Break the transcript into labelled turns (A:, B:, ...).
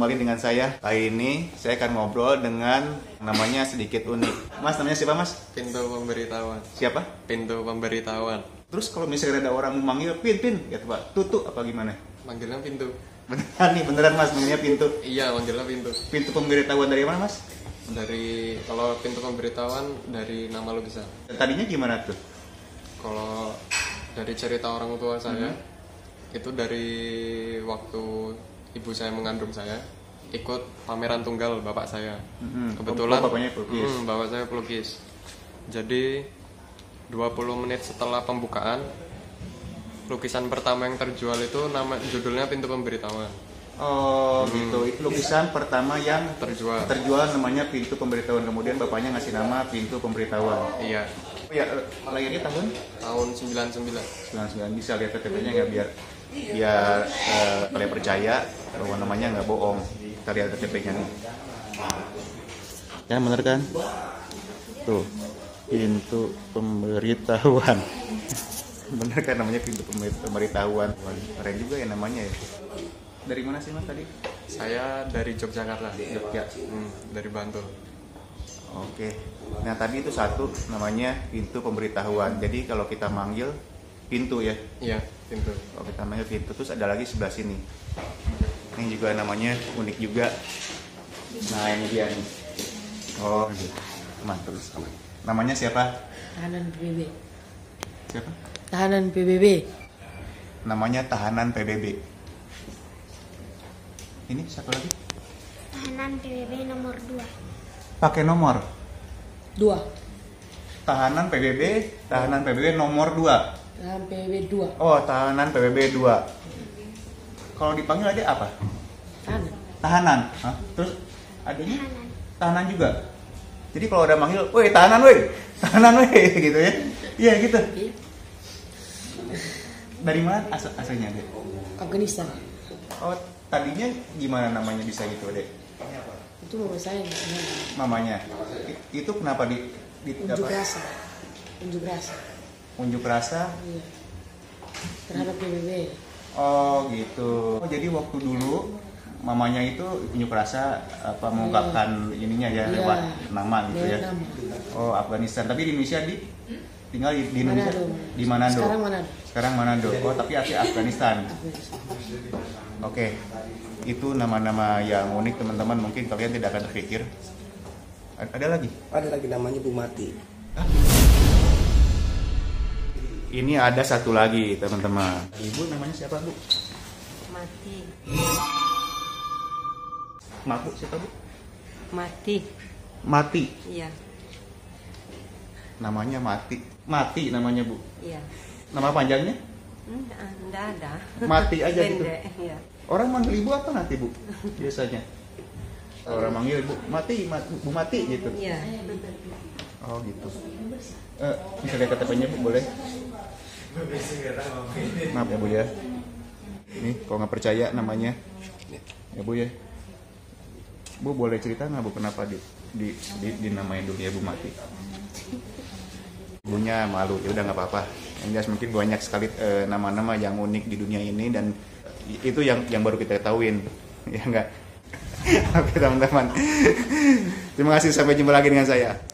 A: kembali dengan saya. Kali ini saya akan ngobrol dengan namanya sedikit unik. Mas, namanya siapa mas?
B: Pintu pemberitahuan.
A: Siapa?
B: Pintu pemberitahuan.
A: Terus kalau misalnya ada orang memanggil, pin, pin, gitu pak, tutup apa gimana?
B: Manggilnya pintu.
A: Beneran nih, beneran mas, namanya pintu.
B: Iya, manggilnya pintu.
A: Pintu pemberitahuan dari mana mas?
B: Dari kalau pintu pemberitahuan dari nama lukisan.
A: Tadinya gimana tuh?
B: Kalau dari cerita orang tua saya itu dari waktu ibu saya mengandung saya ikut pameran tunggal bapak saya.
A: Mhm.
B: Kebetulan
A: Oh, bapaknya pelukis.
B: Hmm, bapak saya pelukis. Jadi 20 menit setelah pembukaan lukisan pertama yang terjual itu nama judulnya pintu pemberitahuan.
A: Oh gitu, itu lukisan pertama yang
B: Terjual.
A: terjual namanya pintu pemberitahuan. Kemudian bapaknya ngasih nama pintu pemberitahuan.
B: Iya,
A: Oh ya, lahirnya tahun
B: tahun 99.
A: 99 bisa lihat KTP-nya nggak biar biar eh, kalian percaya bahwa namanya nggak bohong. Kita lihat KTP-nya nih. Ya bener kan? Tuh pintu pemberitahuan. bener kan namanya pintu pember- pemberitahuan. Keren juga ya namanya ya. Dari mana sih mas tadi?
B: Saya dari Yogyakarta.
A: Jogja.
B: Hmm, dari Bantul.
A: Oke. Nah tadi itu satu namanya pintu pemberitahuan. Jadi kalau kita manggil pintu ya.
B: Iya, pintu.
A: Kalau kita manggil pintu terus ada lagi sebelah sini. Ini juga namanya unik juga. Nah ini dia nih. Oh. Aman terus aman. Namanya siapa?
C: Tahanan PBB.
A: Siapa?
C: Tahanan PBB.
A: Namanya tahanan PBB. Ini satu lagi.
D: Tahanan PBB nomor 2.
A: Pakai nomor.
C: Dua.
A: Tahanan PBB, tahanan PBB nomor 2.
C: Tahanan PBB dua.
A: Oh, tahanan PBB 2. Kalau dipanggil aja apa?
C: Tahanan.
A: Tahanan. Hah? Terus adanya
D: Tahanan.
A: tahanan juga. Jadi kalau ada manggil, "Woi, tahanan woi." Tahanan woi gitu ya. Iya gitu.
C: Iya.
A: Dari mana asal asalnya, Dek?
C: Afghanistan.
A: Oh, tadinya gimana namanya bisa gitu, Dek?
C: Itu mama saya kenal.
A: Mamanya. Itu kenapa di, di
C: Unjuk rasa. Unjuk rasa.
A: Unjuk rasa?
C: Iya. Terhadap PBB.
A: Oh, gitu. Oh, jadi waktu dulu mamanya itu unjuk rasa apa mengungkapkan ininya ya
C: Iya.
A: lewat nama gitu
C: Lewat
A: ya.
C: nama.
A: Oh, Afghanistan. Tapi di Indonesia di tinggal di, di Indonesia
C: Manado.
A: di Manado.
C: Sekarang Manado.
A: Sekarang Manado. Oh, tapi asli Afghanistan. Oke. Itu nama-nama yang unik teman-teman mungkin kalian tidak akan terpikir. Ada lagi?
E: Ada lagi namanya Bu Mati.
A: Ini ada satu lagi teman-teman. Ibu namanya siapa bu?
F: mati
A: Maaf bu, siapa bu?
F: mati
A: Mati.
F: iya
A: Namanya Mati. Mati namanya bu.
F: iya
A: Nama panjangnya?
F: enggak, ada
A: Mati aja gitu.
F: pendek iya
A: Orang manggil ibu apa nanti bu? Biasanya. Orang manggil ibu mati, Ma- bu mati gitu.
F: iya
A: Oh gitu. Eh, bisa lihat KTP-nya bu boleh? Maaf ya bu ya. Ini kalau nggak percaya namanya, ya bu ya. Bu boleh cerita nggak bu kenapa di di, di dinamain dulu ya bu mati? Ibunya malu, ya udah nggak apa-apa. Yang jelas mungkin banyak sekali eh, nama-nama yang unik di dunia ini dan itu yang yang baru kita ketahuin, ya enggak? Oke teman-teman. Terima kasih sampai jumpa lagi dengan saya.